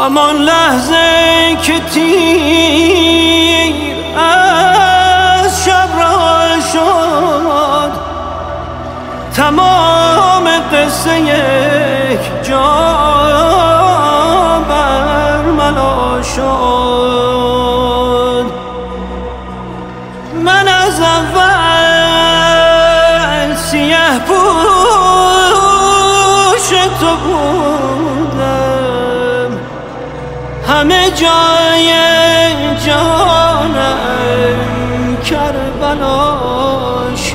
همان لحظه که تیر از شب را شد. تمام قصه یک جا برملا شد. من از اول سیه پوش تو بودم همه جای جانم کربلا شد.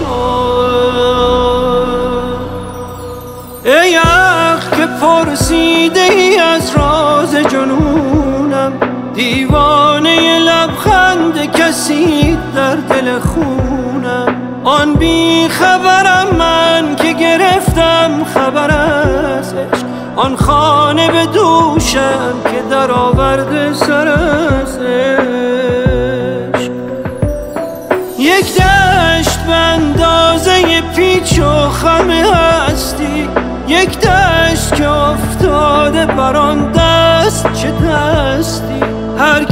ای اخ که پرسیده ای از راز جنونم دیوانه لبخند کسی در دل خونم. آن بی خبرم من که گرفتم خبر از عشق آن خانه به دوشم که در آورده سر از یک دشت به اندازه پیچ و خم هستی. یک دشت که افتاده بر آن دست چه دستی. هر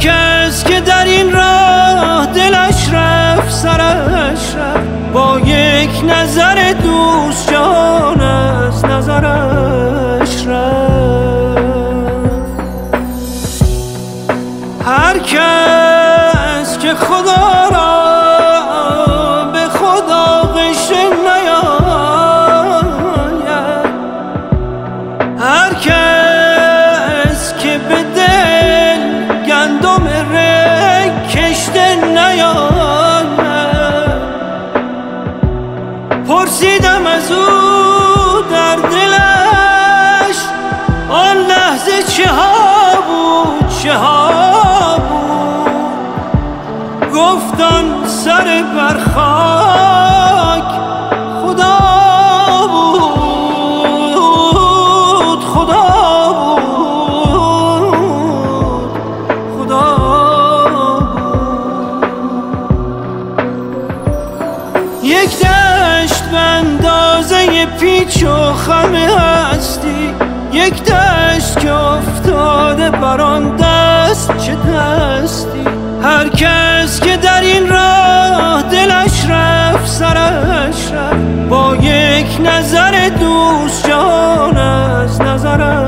هر کس که خدا را به خدا قشه نیاید. هر کس که به دل گندم رگ کشته نیاید. پرسیدم از او در دلش آن لحظه چه ها گفتان سر بر خاک. خدا بود خدا بود خدا بود. یک دشت به اندازه پیچ و خم هستی. یک دشت که افتاده بر آن دست چه دستی. هر کس که در این راه دلش رفت سرش رفت. با یک نظر دوست جان از نظرم.